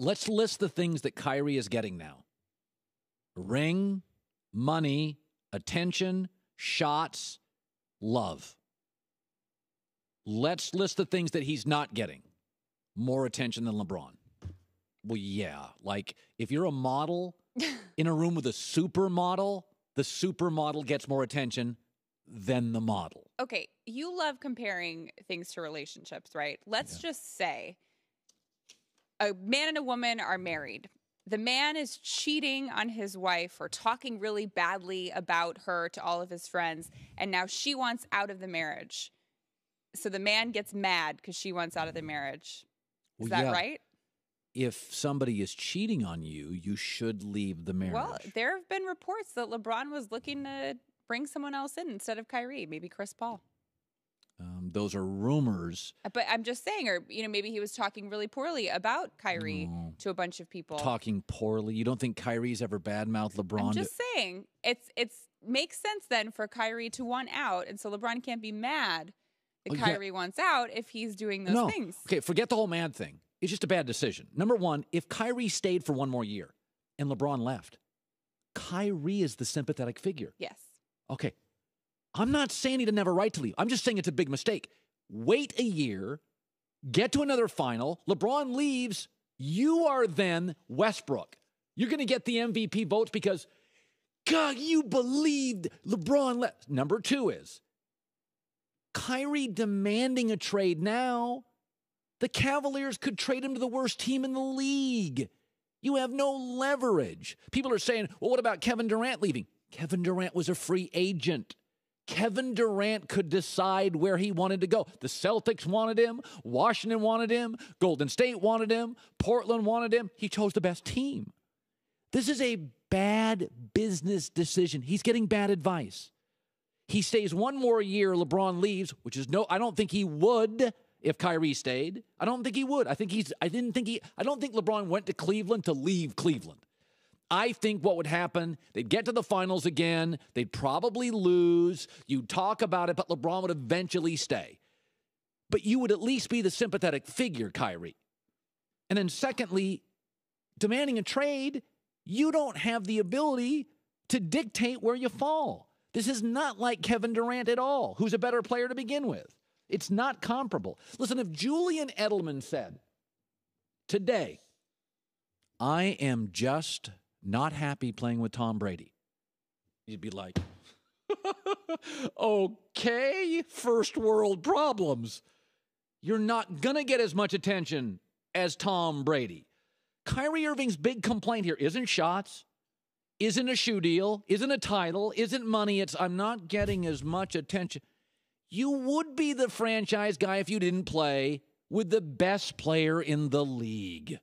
let's list the things that Kyrie is getting now ring, money, attention, shots, love. Let's list the things that he's not getting more attention than LeBron. Well, yeah. Like if you're a model in a room with a supermodel, the supermodel gets more attention than the model. Okay, you love comparing things to relationships, right? Let's Yeah. just say a man and a woman are married. The man is cheating on his wife or talking really badly about her to all of his friends, and now she wants out of the marriage. So the man gets mad because she wants out of the marriage. Is Well, that yeah, right? If somebody is cheating on you, you should leave the marriage. Well, there have been reports that LeBron was looking to bring someone else in instead of Kyrie, maybe Chris Paul. Um, those are rumors. Uh, But I'm just saying, or you know, maybe he was talking really poorly about Kyrie No. to a bunch of people. Talking poorly. You don't think Kyrie's ever badmouthed LeBron? I'm to- just saying, it's it's makes sense then for Kyrie to want out, and so LeBron can't be mad that Oh, yeah. Kyrie wants out if he's doing those no. things. Okay, forget the whole mad thing. It's just a bad decision. Number one, if Kyrie stayed for one more year and LeBron left, Kyrie is the sympathetic figure. Yes. Okay. I'm not saying he didn't have a right to leave. I'm just saying it's a big mistake. Wait a year, get to another final. LeBron leaves. You are then Westbrook. You're going to get the MVP votes because, God, you believed LeBron left. Number two is Kyrie demanding a trade now. The Cavaliers could trade him to the worst team in the league. You have no leverage. People are saying, well, what about Kevin Durant leaving? Kevin Durant was a free agent. Kevin Durant could decide where he wanted to go. The Celtics wanted him, Washington wanted him, Golden State wanted him, Portland wanted him. He chose the best team. This is a bad business decision. He's getting bad advice. He stays one more year, LeBron leaves, which is no, I don't think he would if Kyrie stayed. I don't think he would. I think he's, I didn't think he, I don't think LeBron went to Cleveland to leave Cleveland. I think what would happen, they'd get to the finals again, they'd probably lose. You'd talk about it, but LeBron would eventually stay. But you would at least be the sympathetic figure, Kyrie. And then, secondly, demanding a trade, you don't have the ability to dictate where you fall. This is not like Kevin Durant at all, who's a better player to begin with. It's not comparable. Listen, if Julian Edelman said today, I am just not happy playing with Tom Brady, you'd be like, okay, first world problems. You're not going to get as much attention as Tom Brady. Kyrie Irving's big complaint here isn't shots, isn't a shoe deal, isn't a title, isn't money. It's I'm not getting as much attention. You would be the franchise guy if you didn't play with the best player in the league.